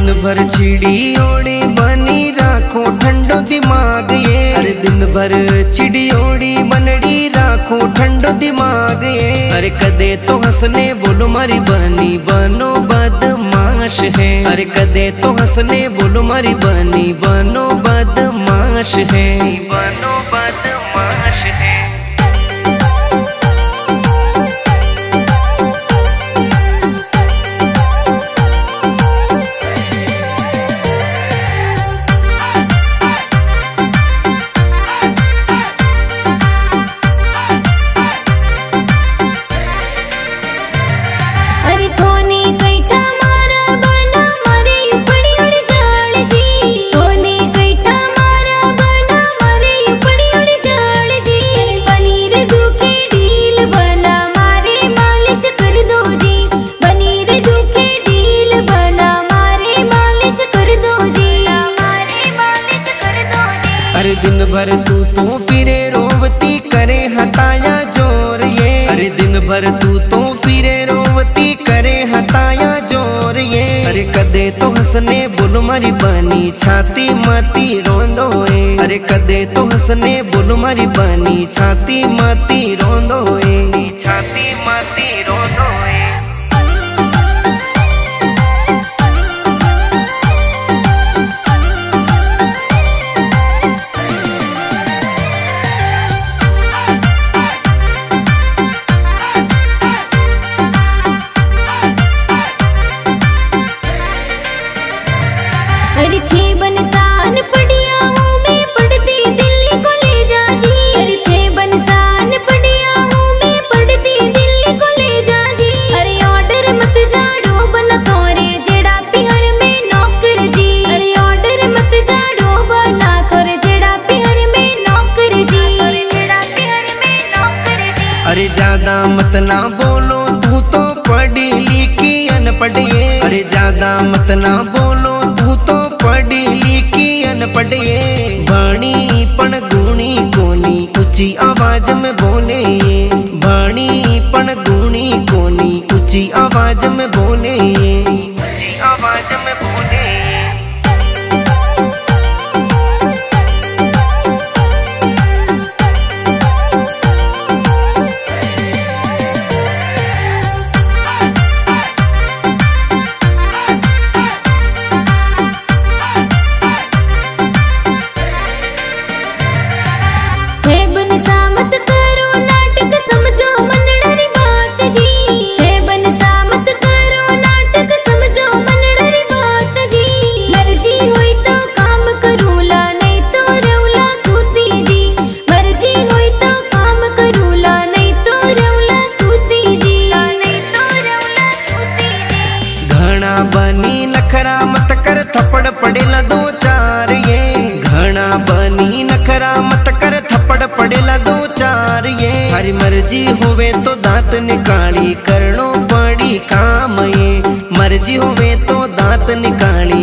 दिन भर चिड़ी ओड़ी बनी राखो, ठंडो दिमाग ये। अरे दिन भर चिड़ी ओड़ी बनड़ी राखो, ठंडो दिमाग ये। अरे कदे तो हंसने बोलो, मारी बनी बनो बदमाश है। अरे कदे तो हंसने बोलो, मारी बनी बनो बदमाश है। बनो बदमाश। भर तू तो फिरे रोवती करे हताया ज़ोर ये। अरे दिन भर तू तो फिरे रोवती करे हताया ज़ोर ये। अरे कदे तो हंसने बोलो मारी बनी छाती माती रोंदो ए अरे कदे तो हंसने बोलो मारी बनी छाती माती रोंदो ए छाती माती अरे ज़्यादा मत ना बोलो, तू तो पढ़ी लिखी अनपढ़ ये। अरे ज़्यादा मत ना बोलो, तू तो पढ़ी लिखी अनपढ़ ये। पण गुणी कोनी ऊँची आवाज़ में बोले बाणी पण गुणी कोनी ऊँची आवाज़ में बोले ऊँची आवाज़ में घना बनी, नखरा मत कर थप्पड़ पड़ेला दो चार ये। घना बनी, नखरा मत कर थप्पड़ पड़ेला दो चार ये। हरी मर्ज़ी होवे तो दांत निकाली करनो पड़ी काम ये। मर्ज़ी होवे तो दांत निकाली